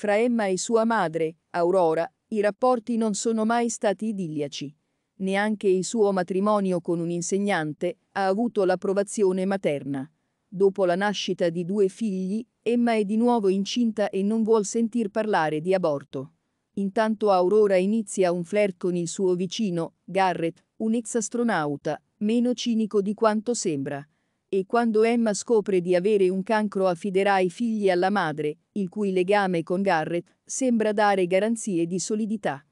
Fra Emma e sua madre, Aurora, i rapporti non sono mai stati idilliaci. Neanche il suo matrimonio con un insegnante ha avuto l'approvazione materna. Dopo la nascita di due figli, Emma è di nuovo incinta e non vuol sentir parlare di aborto. Intanto Aurora inizia un flirt con il suo vicino, Garrett, un ex astronauta, meno cinico di quanto sembra. E quando Emma scopre di avere un cancro affiderà i figli alla madre, il cui legame con Garrett sembra dare garanzie di solidità.